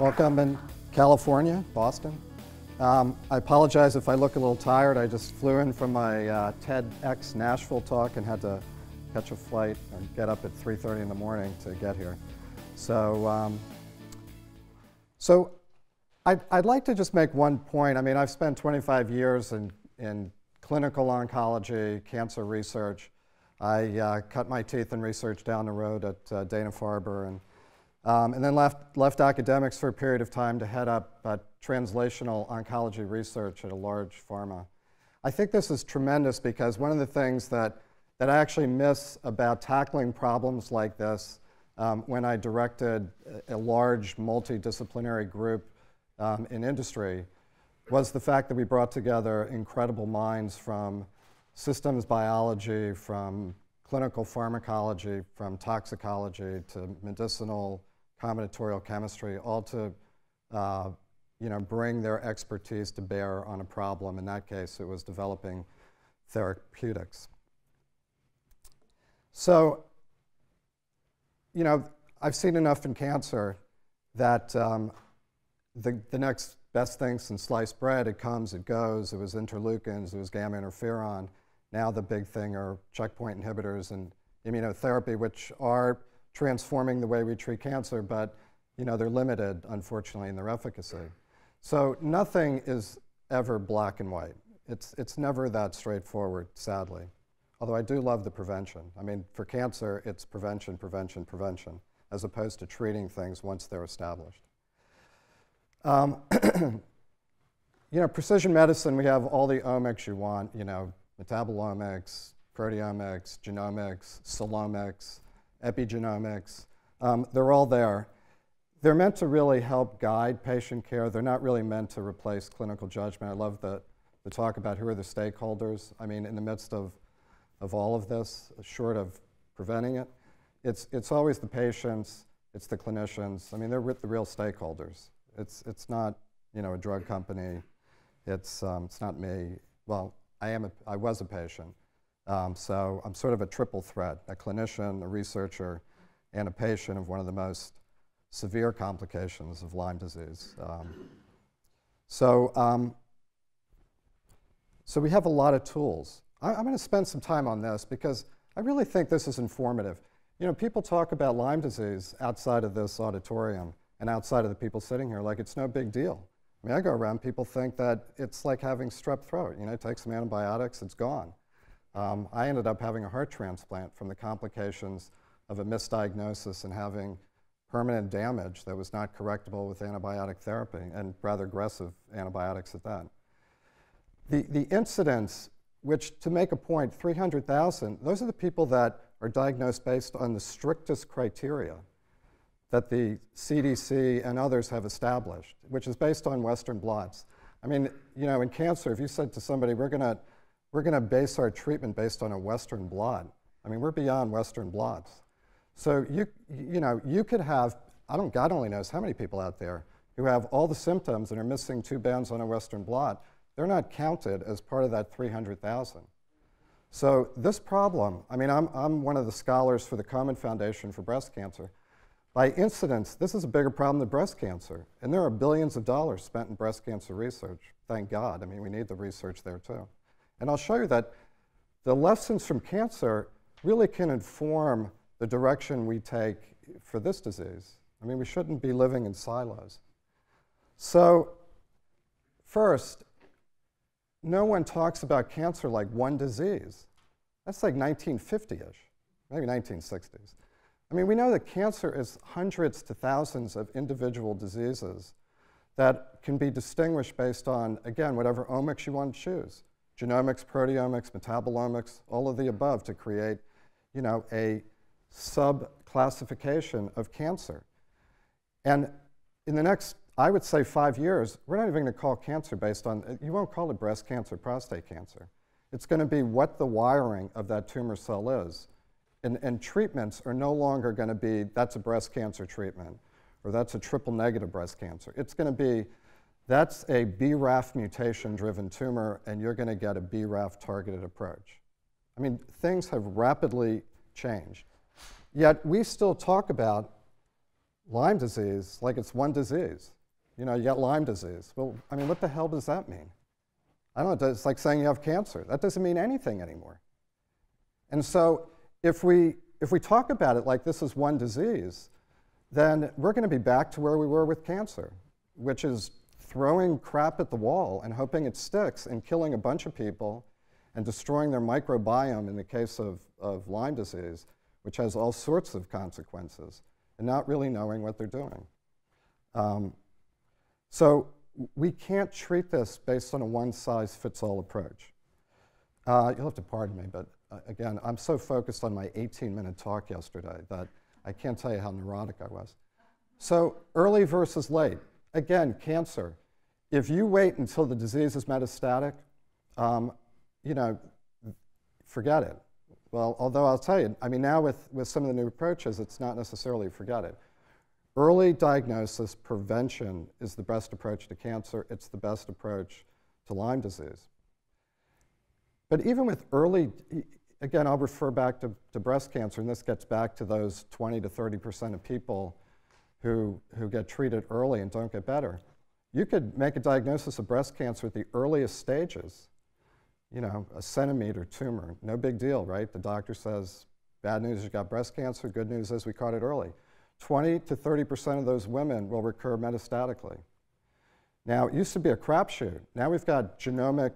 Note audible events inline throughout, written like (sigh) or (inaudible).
Welcome in California, Boston. Um, I apologize if I look a little tired. I just flew in from my uh, TEDx Nashville talk and had to catch a flight and get up at 3.30 in the morning to get here. So, um, so I'd, I'd like to just make one point. I mean, I've spent 25 years in, in clinical oncology, cancer research. I uh, cut my teeth in research down the road at uh, Dana-Farber and um, and then left, left academics for a period of time to head up uh, translational oncology research at a large pharma. I think this is tremendous because one of the things that, that I actually miss about tackling problems like this um, when I directed a, large multidisciplinary group um, in industry was the fact that we brought together incredible minds from systems biology, from clinical pharmacology, from toxicology to medicinal combinatorial chemistry, all to uh, you know, bring their expertise to bear on a problem. In that case, it was developing therapeutics. So, you know, I've seen enough in cancer that um, the, the next best thing since sliced bread, it comes, it goes. It was interleukins, it was gamma interferon. Now the big thing are checkpoint inhibitors and immunotherapy, which are transforming the way we treat cancer, but you know, they're limited, unfortunately, in their efficacy. So nothing is ever black and white. It's, it's never that straightforward, sadly. Although I do love the prevention. I mean, for cancer, it's prevention, prevention, prevention, as opposed to treating things once they're established. Um, (clears throat) you know, precision medicine, we have all the omics you want, you know, metabolomics, proteomics, genomics, cellomics, epigenomics. Um, they're all there. They're meant to really help guide patient care. They're not really meant to replace clinical judgment. I love the, the talk about who are the stakeholders. I mean, in the midst of, of all of this, short of preventing it, it's, it's always the patients, it's the clinicians. I mean, they're the real stakeholders. It's, it's not, you know, a drug company. It's, um, it's not me. Well, I, am a, I was a patient. Um, so I'm sort of a triple threat, a clinician, a researcher, and a patient of one of the most severe complications of Lyme disease. Um, so, um, so we have a lot of tools. I, am going to spend some time on this because I really think this is informative. You know, people talk about Lyme disease outside of this auditorium and outside of the people sitting here like it's no big deal. I mean, I go around, people think that it's like having strep throat. You know, take some antibiotics, it's gone. Um, I ended up having a heart transplant from the complications of a misdiagnosis and having permanent damage that was not correctable with antibiotic therapy and rather aggressive antibiotics at that. The, the incidence, which to make a point, 300,000, those are the people that are diagnosed based on the strictest criteria that the CDC and others have established, which is based on Western blots. I mean, you know, in cancer, if you said to somebody, we're going to we're going to base our treatment based on a Western blot. I mean, we're beyond Western blots. So you, you know, you could have, I don't, God only knows how many people out there who have all the symptoms and are missing two bands on a Western blot. They're not counted as part of that 300,000. So this problem, I mean, I'm, I'm one of the scholars for the Komen Foundation for Breast Cancer. By incidence, this is a bigger problem than breast cancer. And there are billions of dollars spent in breast cancer research. Thank God. I mean, we need the research there too. And I'll show you that the lessons from cancer really can inform the direction we take for this disease. I mean, we shouldn't be living in silos. So, first, no one talks about cancer like one disease. That's like 1950 ish, maybe 1960s. I mean, we know that cancer is hundreds to thousands of individual diseases that can be distinguished based on, again, whatever omics you want to choose genomics, proteomics, metabolomics, all of the above to create, you know, a subclassification of cancer. And in the next, I would say five years, we're not even going to call cancer based on, you won't call it breast cancer, prostate cancer. It's going to be what the wiring of that tumor cell is. And, and treatments are no longer going to be, that's a breast cancer treatment, or that's a triple negative breast cancer. It's going to be that's a BRAF mutation driven tumor, and you're going to get a BRAF targeted approach. I mean, things have rapidly changed. Yet we still talk about Lyme disease like it's one disease. You know, you got Lyme disease. Well, I mean, what the hell does that mean? I don't know, it's like saying you have cancer. That doesn't mean anything anymore. And so if we, if we talk about it like this is one disease, then we're going to be back to where we were with cancer, which is throwing crap at the wall and hoping it sticks and killing a bunch of people and destroying their microbiome in the case of, of Lyme disease, which has all sorts of consequences, and not really knowing what they're doing. Um, so we can't treat this based on a one-size-fits-all approach. Uh, you'll have to pardon me, but uh, again, I'm so focused on my 18-minute talk yesterday that I can't tell you how neurotic I was. So early versus late. Again, cancer. If you wait until the disease is metastatic, um, you know, forget it. Well, although I'll tell you, I mean, now with, with some of the new approaches, it's not necessarily forget it. Early diagnosis, prevention is the best approach to cancer. It's the best approach to Lyme disease. But even with early, again, I'll refer back to, to breast cancer, and this gets back to those 20 to 30% of people who, who get treated early and don't get better. You could make a diagnosis of breast cancer at the earliest stages, you know, a centimeter tumor, no big deal, right? The doctor says, bad news, you got breast cancer, good news is we caught it early. 20 to 30% of those women will recur metastatically. Now, it used to be a crapshoot. Now we've got genomic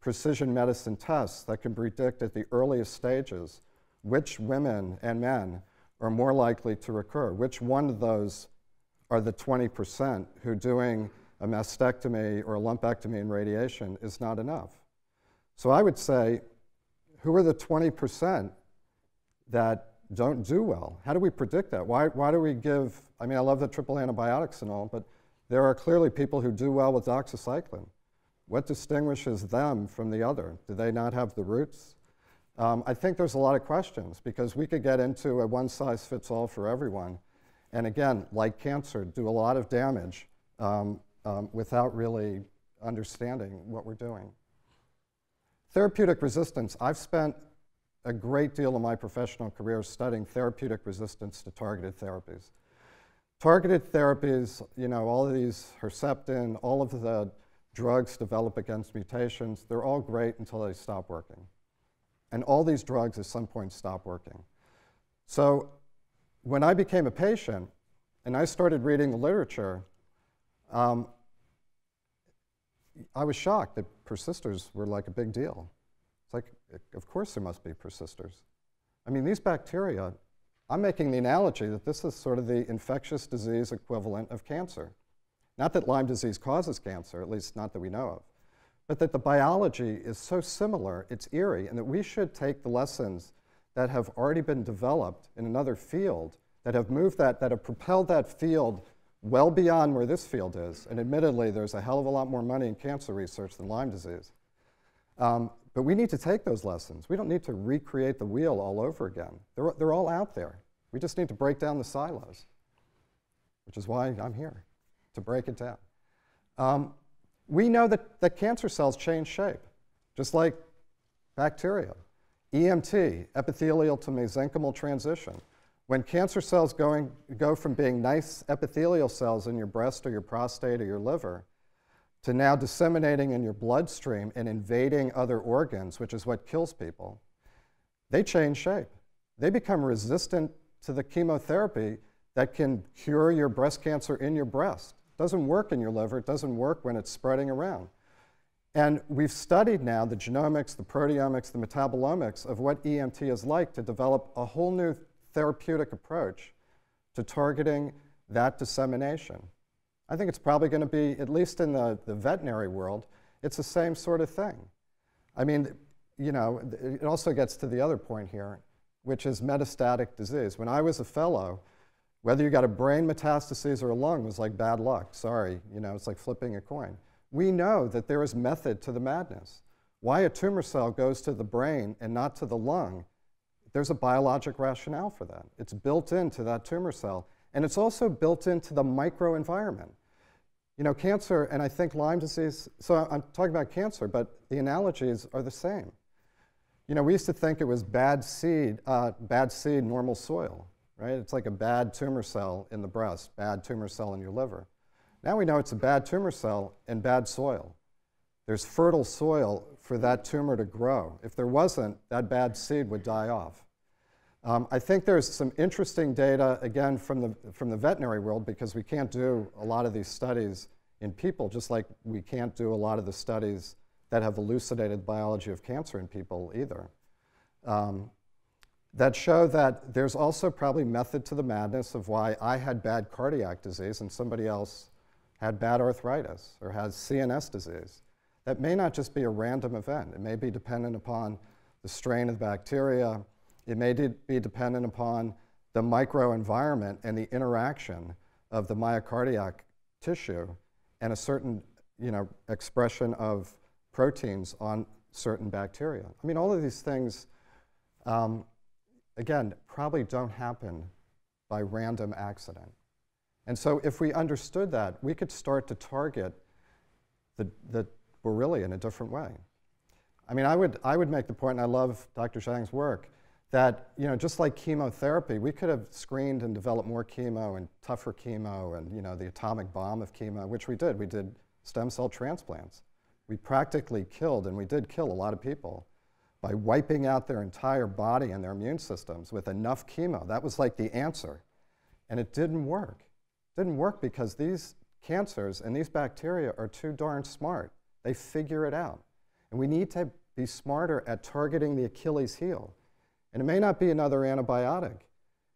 precision medicine tests that can predict at the earliest stages which women and men are more likely to recur, which one of those are the 20% who doing a mastectomy or a lumpectomy and radiation is not enough. So I would say, who are the 20% that don't do well? How do we predict that? Why, why do we give, I mean, I love the triple antibiotics and all, but there are clearly people who do well with doxycycline. What distinguishes them from the other? Do they not have the roots? Um, I think there's a lot of questions because we could get into a one size fits all for everyone. And again, like cancer, do a lot of damage um, um, without really understanding what we're doing. Therapeutic resistance. I've spent a great deal of my professional career studying therapeutic resistance to targeted therapies. Targeted therapies, you know, all of these Herceptin, all of the drugs develop against mutations. They're all great until they stop working. And all these drugs at some point stop working. So when I became a patient and I started reading the literature, um, I was shocked that persisters were like a big deal. It's like, of course there must be persisters. I mean, these bacteria, I'm making the analogy that this is sort of the infectious disease equivalent of cancer. Not that Lyme disease causes cancer, at least not that we know of, but that the biology is so similar, it's eerie, and that we should take the lessons that have already been developed in another field, that have moved that, that have propelled that field well beyond where this field is. And admittedly, there's a hell of a lot more money in cancer research than Lyme disease. Um, but we need to take those lessons. We don't need to recreate the wheel all over again. They're, they're all out there. We just need to break down the silos, which is why I'm here to break it down. Um, we know that, that cancer cells change shape, just like bacteria. EMT, epithelial to mesenchymal transition. When cancer cells going, go from being nice epithelial cells in your breast or your prostate or your liver to now disseminating in your bloodstream and invading other organs, which is what kills people, they change shape. They become resistant to the chemotherapy that can cure your breast cancer in your breast doesn't work in your liver. It doesn't work when it's spreading around. And we've studied now the genomics, the proteomics, the metabolomics of what EMT is like to develop a whole new therapeutic approach to targeting that dissemination. I think it's probably going to be, at least in the, the veterinary world, it's the same sort of thing. I mean, you know, it also gets to the other point here, which is metastatic disease. When I was a fellow, whether you got a brain metastases or a lung was like bad luck. Sorry, you know, it's like flipping a coin. We know that there is method to the madness. Why a tumor cell goes to the brain and not to the lung, there's a biologic rationale for that. It's built into that tumor cell, and it's also built into the microenvironment. You know, cancer, and I think Lyme disease, so I'm talking about cancer, but the analogies are the same. You know, we used to think it was bad seed, uh, bad seed, normal soil. Right? It's like a bad tumor cell in the breast, bad tumor cell in your liver. Now we know it's a bad tumor cell in bad soil. There's fertile soil for that tumor to grow. If there wasn't, that bad seed would die off. Um, I think there's some interesting data, again, from the, from the veterinary world, because we can't do a lot of these studies in people, just like we can't do a lot of the studies that have elucidated biology of cancer in people either. Um, that show that there's also probably method to the madness of why I had bad cardiac disease and somebody else had bad arthritis or has CNS disease. That may not just be a random event. It may be dependent upon the strain of the bacteria. It may be dependent upon the microenvironment and the interaction of the myocardiac tissue and a certain you know, expression of proteins on certain bacteria. I mean, all of these things, um, again, probably don't happen by random accident. And so if we understood that, we could start to target the, the Borrelia in a different way. I mean, I would, I would make the point, and I love Dr. Zhang's work, that you know, just like chemotherapy, we could have screened and developed more chemo and tougher chemo and you know, the atomic bomb of chemo, which we did. We did stem cell transplants. We practically killed, and we did kill a lot of people, by wiping out their entire body and their immune systems with enough chemo. That was like the answer. And it didn't work didn't work because these cancers and these bacteria are too darn smart. They figure it out. And we need to be smarter at targeting the Achilles heel. And it may not be another antibiotic.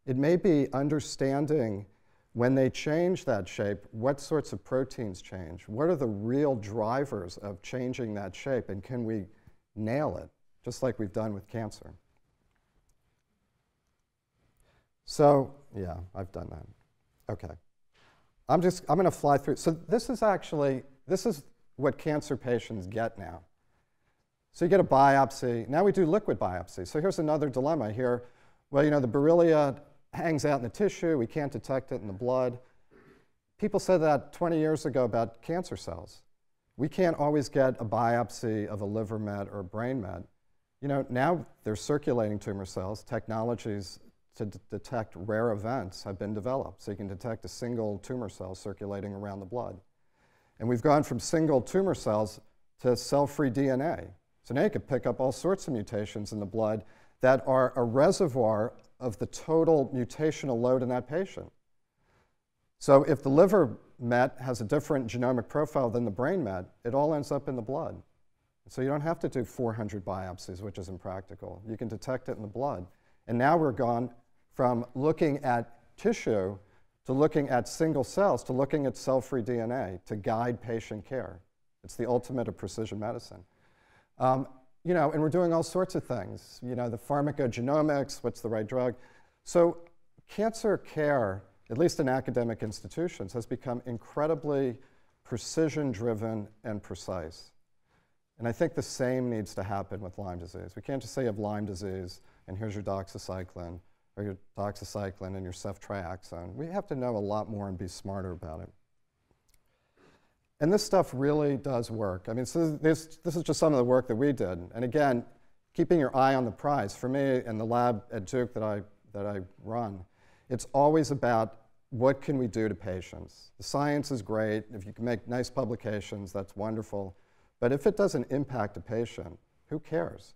It may be understanding when they change that shape, what sorts of proteins change? What are the real drivers of changing that shape? And can we nail it, just like we've done with cancer? So, yeah, I've done that. Okay. I'm just, I'm going to fly through. So this is actually, this is what cancer patients get now. So you get a biopsy. Now we do liquid biopsy. So here's another dilemma here. Well, you know, the Borrelia hangs out in the tissue. We can't detect it in the blood. People said that 20 years ago about cancer cells. We can't always get a biopsy of a liver met or a brain met. You know, now there's circulating tumor cells. Technologies to detect rare events have been developed. So you can detect a single tumor cell circulating around the blood. And we've gone from single tumor cells to cell-free DNA. So now you can pick up all sorts of mutations in the blood that are a reservoir of the total mutational load in that patient. So if the liver met has a different genomic profile than the brain met, it all ends up in the blood. So you don't have to do 400 biopsies, which is impractical. You can detect it in the blood. And now we're gone from looking at tissue to looking at single cells to looking at cell-free DNA to guide patient care. It's the ultimate of precision medicine. Um, you know, and we're doing all sorts of things. You know, the pharmacogenomics, what's the right drug. So cancer care, at least in academic institutions, has become incredibly precision-driven and precise. And I think the same needs to happen with Lyme disease. We can't just say you have Lyme disease and here's your doxycycline or your doxycycline and your ceftriaxone. We have to know a lot more and be smarter about it. And this stuff really does work. I mean, so this, this is just some of the work that we did. And again, keeping your eye on the prize. For me and the lab at Duke that I, that I run, it's always about what can we do to patients. The science is great. If you can make nice publications, that's wonderful. But if it doesn't impact a patient, who cares?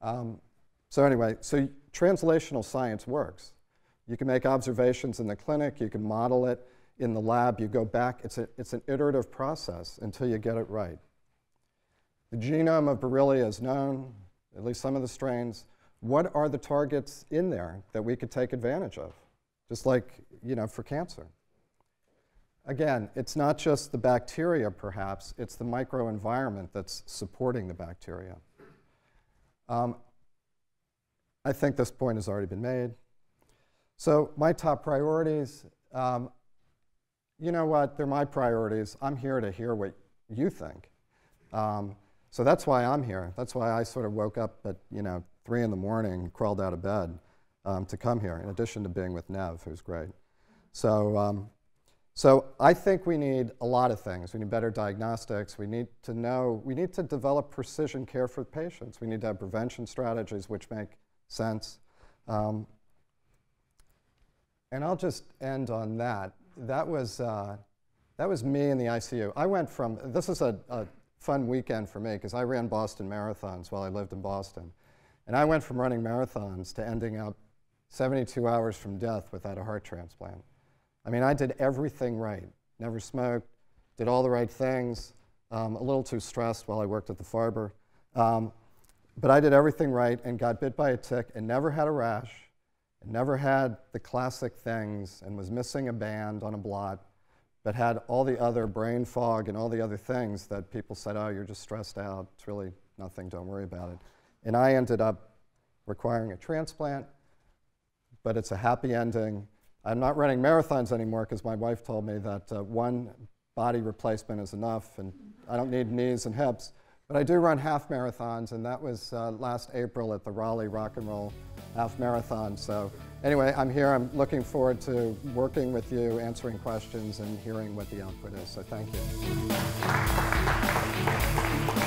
Um, so anyway, so translational science works. You can make observations in the clinic, you can model it in the lab, you go back, it's, a, it's an iterative process until you get it right. The genome of Borrelia is known, at least some of the strains. What are the targets in there that we could take advantage of? Just like, you know, for cancer. Again, it's not just the bacteria, perhaps, it's the microenvironment that's supporting the bacteria. Um, I think this point has already been made. So my top priorities, um, you know what, they're my priorities. I'm here to hear what you think. Um, so that's why I'm here. That's why I sort of woke up at, you know, 3 in the morning, crawled out of bed um, to come here, in addition to being with Nev, who's great. So, um, so I think we need a lot of things. We need better diagnostics. We need to know, we need to develop precision care for patients. We need to have prevention strategies which make sense. Um, And I'll just end on that. That was, uh, that was me in the ICU. I went from, this is a, a fun weekend for me because I ran Boston marathons while I lived in Boston. And I went from running marathons to ending up 72 hours from death without a heart transplant. I mean, I did everything right. Never smoked, did all the right things, um, a little too stressed while I worked at the Farber. Um, but I did everything right and got bit by a tick and never had a rash, and never had the classic things, and was missing a band on a blot, but had all the other brain fog and all the other things that people said, oh, you're just stressed out. It's really nothing, don't worry about it. And I ended up requiring a transplant, but it's a happy ending. I'm not running marathons anymore because my wife told me that uh, one body replacement is enough and I don't need knees and hips. But I do run half marathons, and that was uh, last April at the Raleigh Rock and Roll Half Marathon. So, anyway, I'm here. I'm looking forward to working with you, answering questions, and hearing what the output is. So, thank you.